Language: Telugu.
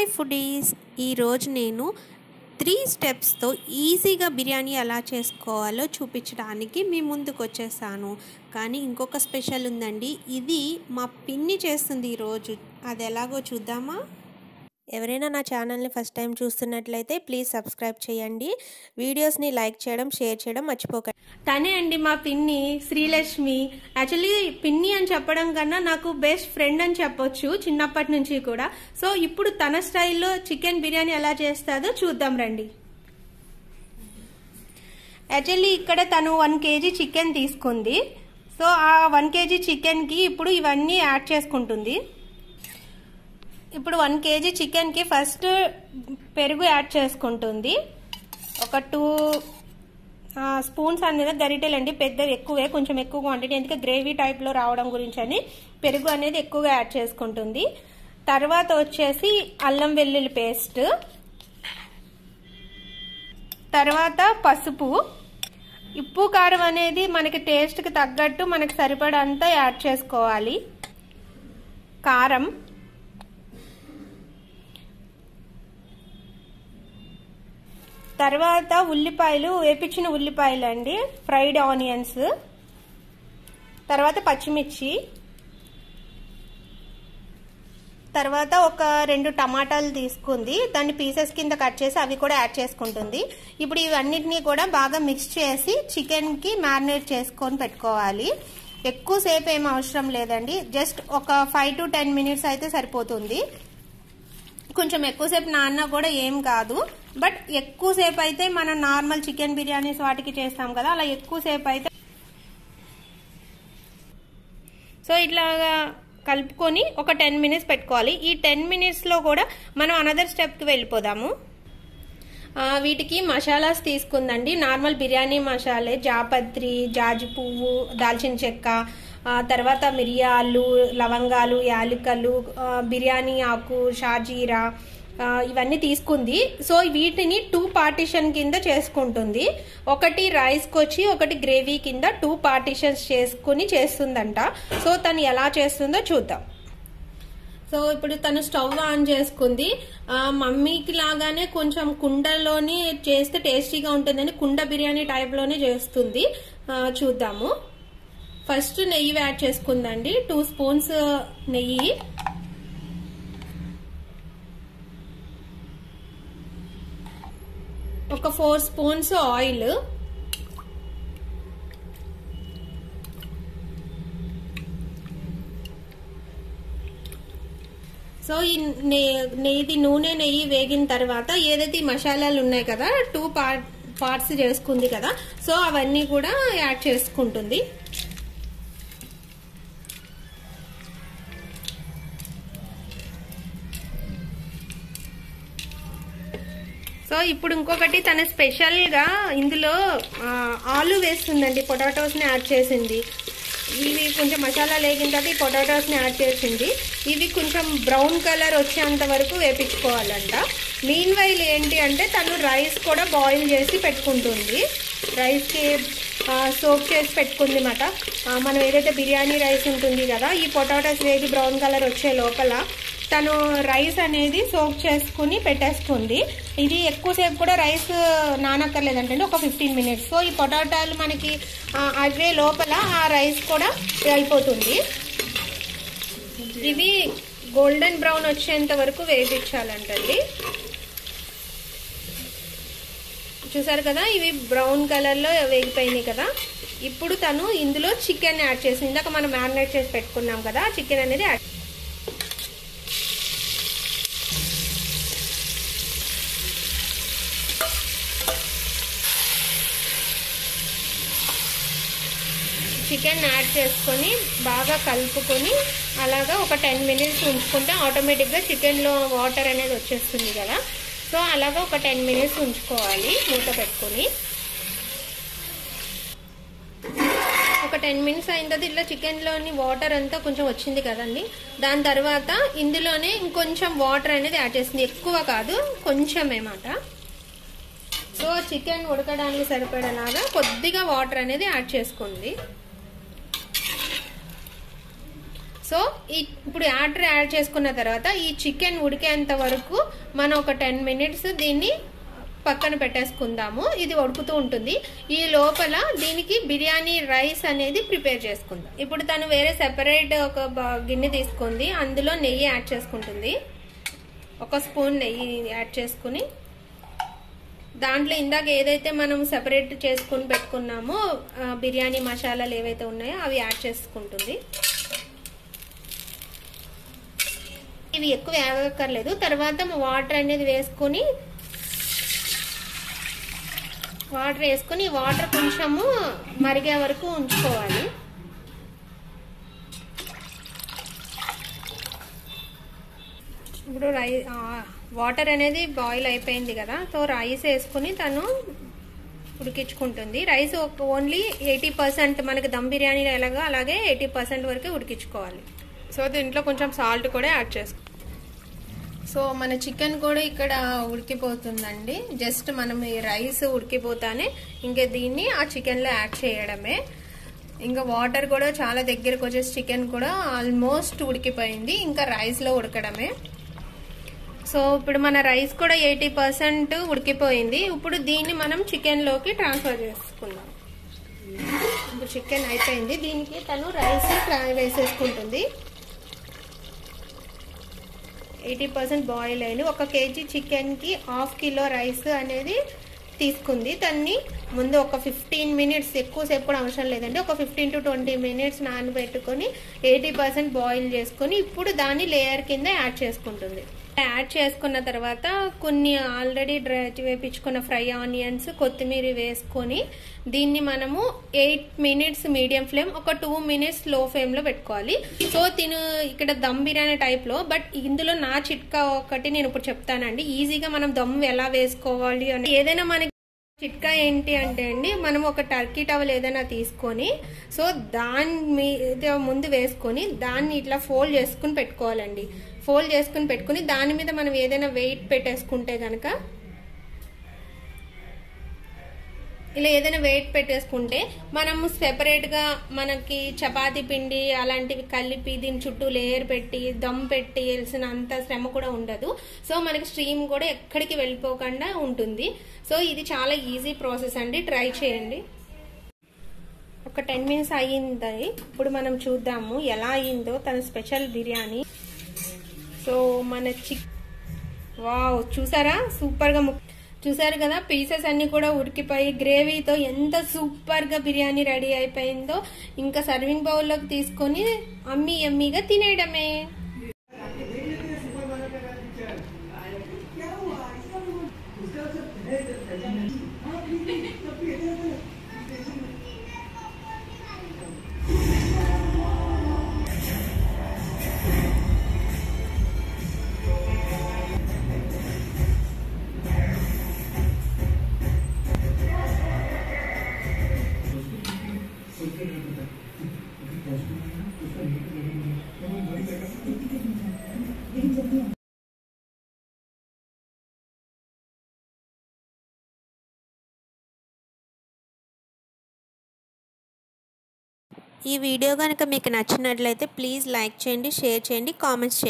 హాయ్ ఫుడీస్ ఈరోజు నేను త్రీ స్టెప్స్తో ఈజీగా బిర్యానీ ఎలా చేసుకోవాలో చూపించడానికి మీ ముందుకు వచ్చేసాను. కానీ ఇంకొక స్పెషల్ ఉందండి. ఇది మా పిన్ని చేస్తుంది ఈరోజు అది ఎలాగో చూద్దామా? ఎవరైనా నా ఛానల్ని ఫస్ట్ టైం చూస్తున్నట్లయితే ప్లీజ్ సబ్స్క్రైబ్ చేయండి. వీడియోస్ని లైక్ చేయడం షేర్ చేయడం మర్చిపోకండి తనే అండి మా పిన్ని శ్రీలక్ష్మి. యాక్చువల్లీ పిన్ని అని చెప్పడం కన్నా నాకు బెస్ట్ ఫ్రెండ్ అని చెప్పొచ్చు చిన్నప్పటి నుంచి కూడా. సో ఇప్పుడు తన స్టైల్లో చికెన్ బిర్యానీ ఎలా చేస్తుందో చూద్దాం రండి. యాక్చువల్లీ ఇక్కడ తను వన్ కేజీ చికెన్ తీసుకుంది. సో ఆ వన్ కేజీ చికెన్కి ఇప్పుడు ఇవన్నీ యాడ్ చేసుకుంటుంది. ఇప్పుడు వన్ కేజీ చికెన్కి ఫస్ట్ పెరుగు యాడ్ చేసుకుంటుంది. ఒక టూ స్పూన్స్ అనేది గరిటెలండి పెద్ద ఎక్కువే కొంచెం ఎక్కువ క్వాంటిటీ ఎందుకంటే గ్రేవీ టైప్లో రావడం గురించి అని పెరుగు అనేది ఎక్కువగా యాడ్ చేసుకుంటుంది. తర్వాత వచ్చేసి అల్లం వెల్లుల్లి పేస్ట్. తర్వాత పసుపు. ఉప్పు కారం అనేది మనకి టేస్ట్కి తగ్గట్టు మనకి సరిపడంతా యాడ్ చేసుకోవాలి. కారం. తర్వాత ఉల్లిపాయలు వేపించిన ఉల్లిపాయలు అండి ఫ్రైడ్ ఆనియన్స్ తర్వాత పచ్చిమిర్చి తర్వాత ఒక రెండు టమాటాలు తీసుకుంది. దాన్ని పీసెస్ కింద కట్ చేసి అవి కూడా యాడ్ చేసుకుంటుంది. ఇప్పుడు ఇవన్నిటినీ కూడా బాగా మిక్స్ చేసి చికెన్కి మ్యారినేట్ చేసుకొని పెట్టుకోవాలి. ఎక్కువసేపు ఏం అవసరం లేదండి. జస్ట్ ఒక ఫైవ్ టు టెన్ మినిట్స్ అయితే సరిపోతుంది. కొంచెం ఎక్కువసేపు నాన్న కూడా ఏం కాదు. బట్ ఎక్కువసేపు అయితే మనం నార్మల్ చికెన్ బిర్యానీస్ వాటికి చేస్తాం కదా అలా ఎక్కువసేపు అయితే సో ఇట్లాగా కలుపుకొని ఒక టెన్ మినిట్స్ పెట్టుకోవాలి. ఈ టెన్ మినిట్స్లో కూడా మనం అనదర్ స్టెప్కి వెళ్ళిపోదాము. వీటికి మసాలాస్ తీసుకుందండి. నార్మల్ బిర్యానీ మసాలే జాపత్రి జాజి పువ్వు దాల్చిన చెక్క తర్వాత మిరియాలు లవంగాలు యాలకలు బిర్యానీ ఆకు షాజీరా ఇవన్నీ తీసుకుంది. సో వీటిని టూ పార్టిషన్ కింద చేసుకుంటుంది. ఒకటి రైస్కి వచ్చి ఒకటి గ్రేవీ కింద టూ పార్టిషన్స్ చేసుకుని చేస్తుందంట. సో తను ఎలా చేస్తుందో చూద్దాం. సో ఇప్పుడు తను స్టవ్ ఆన్ చేసుకుంది. మమ్మీకి లాగానే కొంచెం కుండలోనే చేస్తే టేస్టీగా ఉంటుందని కుండ బిర్యానీ టైప్లోనే చేస్తుంది. చూద్దాము. ఫస్ట్ నెయ్యి యాడ్ చేసుకుందండి. టూ స్పూన్స్ uh, నెయ్యి. ఒక ఫోర్ స్పూన్స్ ఆయిల్ సో ఈ నెయ్యి నూనె నెయ్యి వేగిన తర్వాత ఏదైతే మసాలాలు ఉన్నాయి కదా టూ పార్ట్ పార్ట్స్ చేసుకుంది కదా సో అవన్నీ కూడా యాడ్ చేసుకుంటుంది. సో ఇప్పుడు ఇంకొకటి తన స్పెషల్గా ఇందులో ఆలు వేస్తుందండి పొటాటోస్ని యాడ్ చేసింది. ఇవి కొంచెం మసాలా లేగిన తర్వాత ఈ పొటాటోస్ని యాడ్ చేసింది. ఇవి కొంచెం బ్రౌన్ కలర్ వచ్చేంత వరకు వేపించుకోవాలంట. మీన్ వైల్ ఏంటి అంటే తను రైస్ కూడా బాయిల్ చేసి పెట్టుకుంటుంది. రైస్కి సోప్ చేసి పెట్టుకుంది అన్నమాట మనం ఏదైతే బిర్యానీ రైస్ ఉంటుంది కదా ఈ పొటాటోస్ వేగి బ్రౌన్ కలర్ వచ్చే లోపల తను రైస్ అనేది సోక్ చేసుకుని పెట్టేసుకుంది ఇది ఎక్కువసేపు కూడా రైస్ నానక్కర్లేదంటే ఒక ఫిఫ్టీన్ మినిట్స్. సో ఈ పొటాటాలు మనకి అవే లోపల ఆ రైస్ కూడా అయిపోతుంది ఇవి గోల్డెన్ బ్రౌన్ వచ్చేంత వరకు వేయించాలంటండి. చూసారు కదా ఇవి బ్రౌన్ కలర్లో వేగిపోయినాయి కదా. ఇప్పుడు తను ఇందులో చికెన్ యాడ్ చేసింది. ఇందాక మనం మ్యారినేట్ చేసి పెట్టుకున్నాం కదా చికెన్ అనేది యాడ్ చికెన్ యాడ్ చేసుకొని బాగా కలుపుకొని అలాగా ఒక టెన్ మినిట్స్ ఉంచుకుంటే ఆటోమేటిక్గా చికెన్లో వాటర్ అనేది వచ్చేస్తుంది కదా. సో అలాగా ఒక టెన్ మినిట్స్ ఉంచుకోవాలి మూత పెట్టుకొని. ఒక టెన్ మినిట్స్ అయిన తర్వాత ఇట్లా చికెన్లోని వాటర్ అంతా కొంచెం వచ్చింది కదండి. దాని తర్వాత ఇందులోనే ఇంకొంచెం వాటర్ అనేది యాడ్ చేసింది ఎక్కువ కాదు కొంచెమే మాట. సో చికెన్ ఉడకడానికి సరిపడేలాగా కొద్దిగా వాటర్ అనేది యాడ్ చేసుకోండి. సో ఈ ఇప్పుడు ఆర్డర్ యాడ్ చేసుకున్న తర్వాత ఈ చికెన్ ఉడికేంత వరకు మనం ఒక టెన్ మినిట్స్ దీన్ని పక్కన పెట్టేసుకుందాము. ఇది ఉడుకుతూ ఉంటుంది. ఈ లోపల దీనికి బిర్యానీ రైస్ అనేది ప్రిపేర్ చేసుకుందాం. ఇప్పుడు తను వేరే సెపరేట్ ఒక గిన్నె తీసుకుంది. అందులో నెయ్యి యాడ్ చేసుకుంటుంది. ఒక స్పూన్ నెయ్యి యాడ్ చేసుకుని. దాంట్లో ఇందాక ఏదైతే మనం సెపరేట్ చేసుకుని పెట్టుకున్నామో బిర్యానీ మసాలాలు ఏవైతే ఉన్నాయో అవి యాడ్ చేసుకుంటుంది. ఇవి ఎక్కువ వేగక్కర్లేదు తర్వాత వాటర్ అనేది వేసుకొని వాటర్ వేసుకొని వాటర్ కొంచెము మరిగే వరకు ఉంచుకోవాలి. ఇప్పుడు రై వాటర్ అనేది బాయిల్ అయిపోయింది కదా సో రైస్ వేసుకుని తను ఉడికించుకుంటుంది. రైస్ ఓన్లీ ఎయిటీ పర్సెంట్ మనకి దమ్ బిర్యానీలో ఎలాగో అలాగే ఎయిటీ పర్సెంట్ వరకు ఉడికించుకోవాలి. సో దీంట్లో కొంచెం సాల్ట్ కూడా యాడ్ చేసుకోవాలి సో మన చికెన్ కూడా ఇక్కడ ఉడికిపోతుందండి. జస్ట్ మనం ఈ రైస్ ఉడికిపోతానే ఇంకా దీన్ని ఆ చికెన్లో యాడ్ చేయడమే. ఇంకా వాటర్ కూడా చాలా దగ్గరకు వచ్చేసి చికెన్ కూడా ఆల్మోస్ట్ ఉడికిపోయింది. ఇంకా రైస్లో ఉడకడమే. సో ఇప్పుడు మన రైస్ కూడా ఎయిటీ పర్సెంట్ ఉడికిపోయింది. ఇప్పుడు దీన్ని మనం చికెన్లోకి ట్రాన్స్ఫర్ చేసుకుందాం. ఇప్పుడు చికెన్ అయిపోయింది. దీనికి తను రైస్ వేసేసుకుంటుంది. ఎయిటీ పర్సెంట్ బాయిల్ అయింది ఒక కేజీ చికెన్కి హాఫ్ కిలో రైస్ అనేది తీసుకుంది. దాన్ని ముందు ఒక ఫిఫ్టీన్ మినిట్స్ ఎక్కువసేపు కూడా అవసరం లేదండి. ఒక ఫిఫ్టీన్ టు ట్వంటీ మినిట్స్ నానబెట్టుకొని ఎయిటీ పర్సెంట్ బాయిల్ చేసుకొని ఇప్పుడు దాన్ని లేయర్ కింద యాడ్ చేసుకుంటుంది. యాడ్ చేసుకున్న తర్వాత కొన్ని ఆల్రెడీ డ్రై వేపించుకున్న ఫ్రై ఆనియన్స్ కొత్తిమీర వేసుకొని దీన్ని మనము ఎయిట్ మినిట్స్ మీడియం ఫ్లేమ్ ఒక టూ మినిట్స్లో ఫ్లేమ్లో పెట్టుకోవాలి. సో తిను ఇక్కడ దమ్ బిర్యానీ టైప్లో బట్ ఇందులో నా చిట్కా ఒకటి నేను ఇప్పుడు చెప్తానండి. ఈజీగా మనం దమ్ ఎలా వేసుకోవాలి అని ఏదైనా మనకి చిట్కా ఏంటి అంటే అండి మనం ఒక టర్కీ టవల్ ఏదైనా తీసుకొని సో దాని మీద ముందు వేసుకొని దాన్ని ఇట్లా ఫోల్డ్ చేసుకుని పెట్టుకోవాలండి. ఫోల్డ్ చేసుకుని పెట్టుకుని దాని మీద మనం ఏదైనా వెయిట్ పెట్టేసుకుంటే కనుక ఇలా ఏదైనా వెయిట్ పెట్టేసుకుంటే మనము సెపరేట్గా మనకి చపాతీ పిండి అలాంటివి కలిపి దీని చుట్టూ లేయర్ పెట్టి దమ్ పెట్టి వేసిన అంత శ్రమ కూడా ఉండదు. సో మనకి స్ట్రీమ్ కూడా ఎక్కడికి వెళ్ళిపోకుండా ఉంటుంది. సో ఇది చాలా ఈజీ ప్రాసెస్ అండి. ట్రై చేయండి. ఒక టెన్ మినిట్స్ అయ్యింది. ఇప్పుడు మనం చూద్దాము ఎలా అయ్యిందో తన స్పెషల్ బిర్యానీ. సో మన చిక్ వావ్ చూసారా? సూపర్గా ముక్- చూసారు కదా పీసెస్ అన్ని కూడా ఉడికిపోయి గ్రేవీతో ఎంత సూపర్గా బిర్యానీ రెడీ అయిపోయిందో ఇంకా సర్వింగ్ బౌల్లోకి తీసుకొని అమ్మి అమ్మిగా తినేయడమే. ఈ వీడియో కనుక మీకు నచ్చినట్లయితే ప్లీజ్ లైక్ చేయండి షేర్ చేయండి కామెంట్స్ చేయండి.